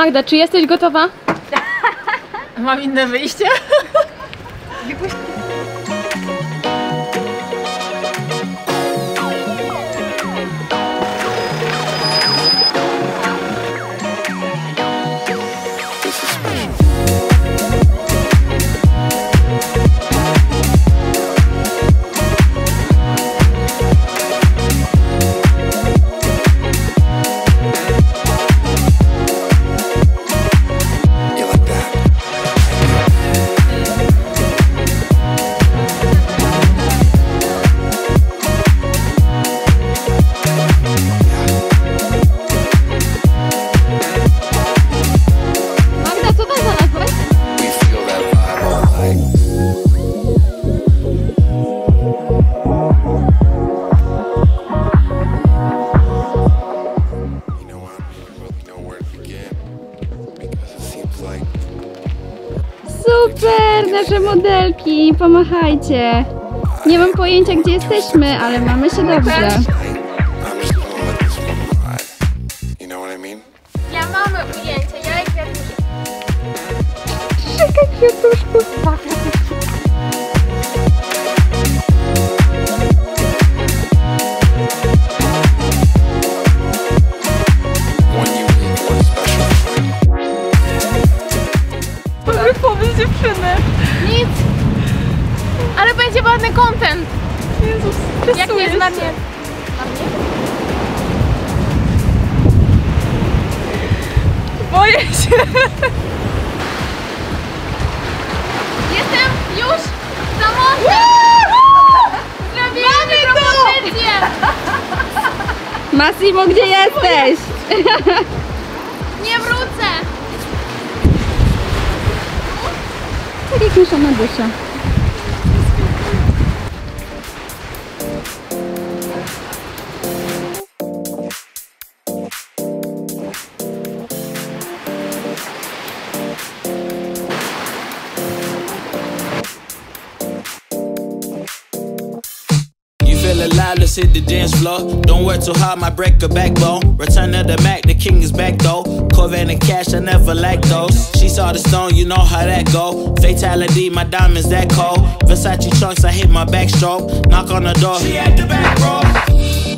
Magda, czy jesteś gotowa? Mam inne wyjście? nasze modelki, pomachajcie. Nie mam pojęcia, gdzie jesteśmy, ale mamy się dobrze. Ja mamy ujęcie, ja i kwiatuszki. Czekaj, kwiatuszku. Jak stresuję nie się. zmarnie. Boję się. Jestem już za mostem. Zrobimy propozycję. Massimo, gdzie jesteś? Nie wrócę. Tak jak mieszana dusza. Let's hit the dance floor. Don't work too hard, my break a backbone. Return of the Mac, the king is back though. Corvette and cash, I never lack those. She saw the stone, you know how that go. Fatality, my diamonds that cold. Versace trunks, I hit my backstroke. Knock on the door, she at the back, bro.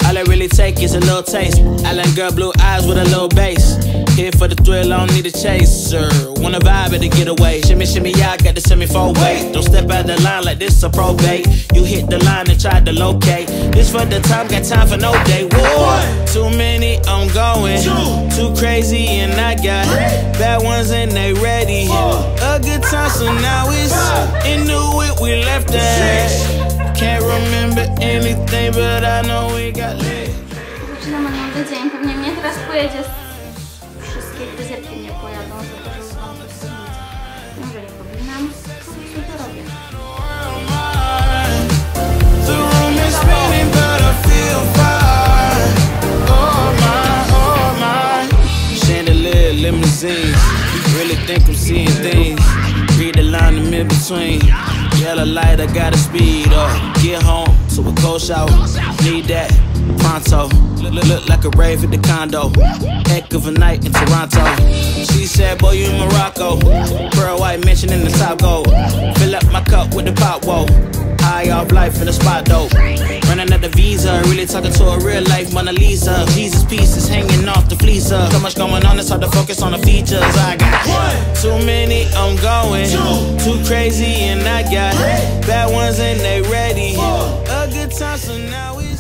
All I really take is a little taste. Island girl, blue eyes with a little bass. Here for the thrill, I don't need a chaser. Wanna vibe at a getaway. Shimmy, shimmy, I got the semi four way. Don't step out the line like this a probate. You hit the line and try to locate. This for the time, got time for no day. Whoa, too many, I'm going. Too crazy, and I got bad ones and they ready. A good time, so now it's into it, we left that. Can't remember anything, but I know we got lit. Zaczynamy nowy dzień. Pewnie mnie teraz pojedzie. Wszystkie fryzjerki mnie pojadą, żeby żeby wam coś zrobić. Może nie powinnam. Po prostu to robię. Limousines. Really think I'm seeing things. Read the line in mid between. Yellow light, I gotta speed up. Get home to a cold shower. Need that pronto. Look, look, look like a rave at the condo. Heck of a night in Toronto. She said, Boy, you in Morocco. Pearl white mention in the top gold. Fill up my cup with the pop, whoa. High off life in the spot though. Running at the visa, really talking to a real life Mona Lisa. Jesus pieces hanging off the. So much going on, it's hard to focus on the features. I got one, too many, I'm going. Two, Too crazy, and I got three. bad ones and they ready. A good time, so now it's.